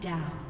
Down.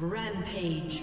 Rampage.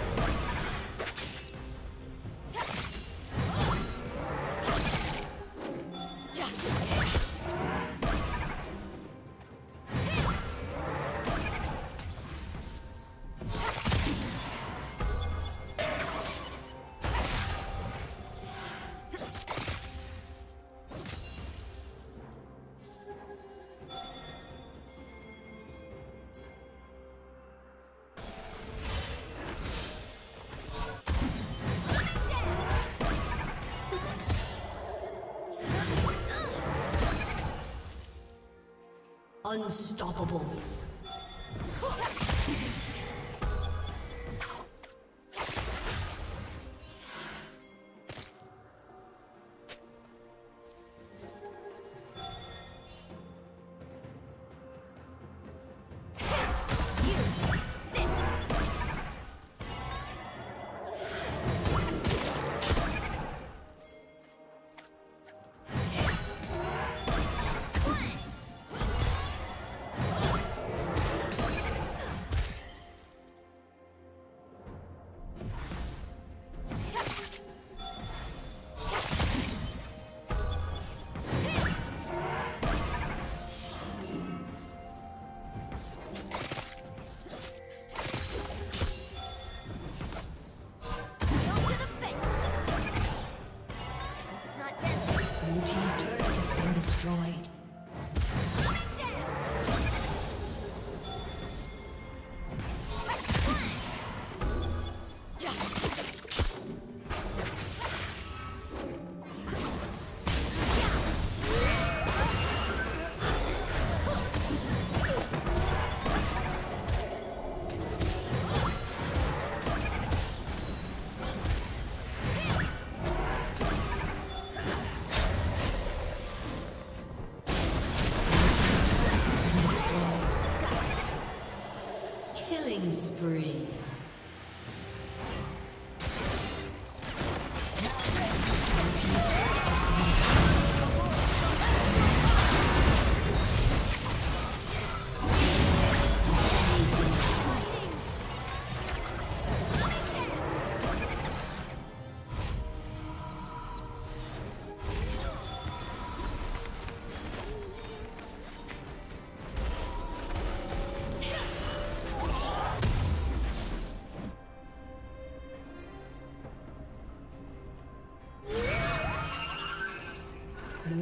Unstoppable.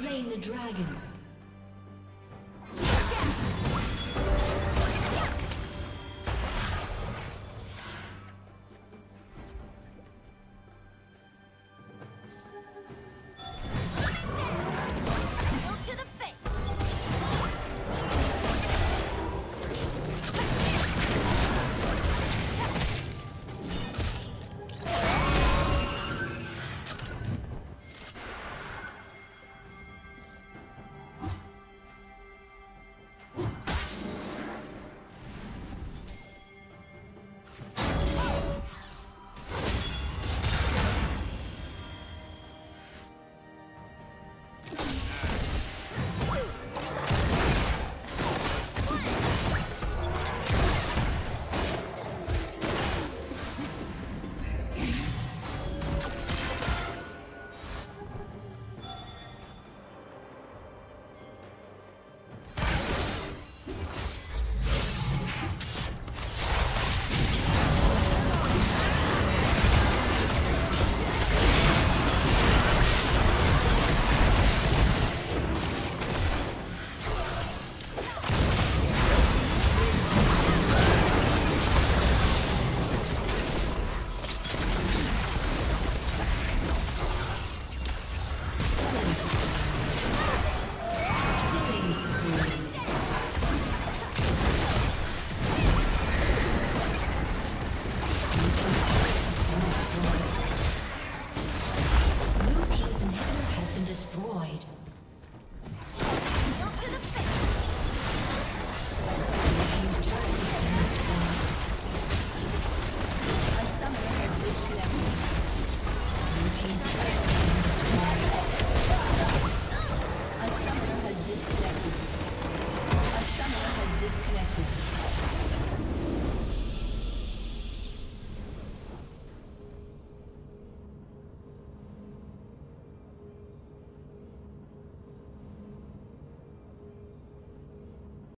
Slain the dragon.